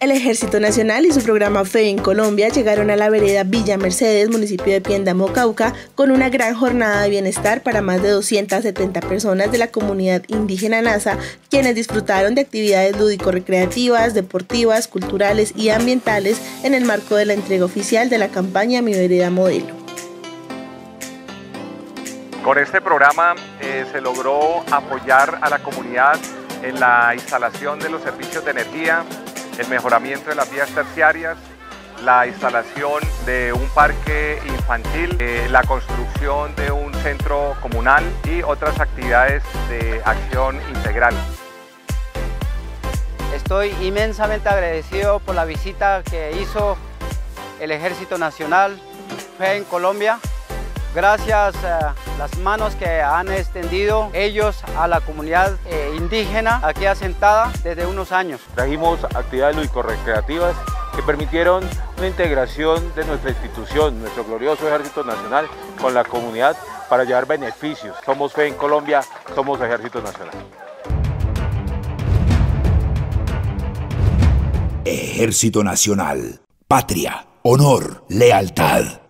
El Ejército Nacional y su programa FE en Colombia llegaron a la vereda Villa Mercedes, municipio de Piendamo, Cauca, con una gran jornada de bienestar para más de 270 personas de la comunidad indígena NASA, quienes disfrutaron de actividades lúdico-recreativas, deportivas, culturales y ambientales en el marco de la entrega oficial de la campaña Mi Vereda Modelo. Con este programa eh, se logró apoyar a la comunidad en la instalación de los servicios de energía, el mejoramiento de las vías terciarias, la instalación de un parque infantil, eh, la construcción de un centro comunal y otras actividades de acción integral. Estoy inmensamente agradecido por la visita que hizo el Ejército Nacional en Colombia. Gracias a las manos que han extendido ellos a la comunidad eh, indígena aquí asentada desde unos años. Trajimos actividades lúdico-recreativas que permitieron una integración de nuestra institución, nuestro glorioso Ejército Nacional, con la comunidad para llevar beneficios. Somos fe en Colombia, somos Ejército Nacional. Ejército Nacional, patria, honor, lealtad.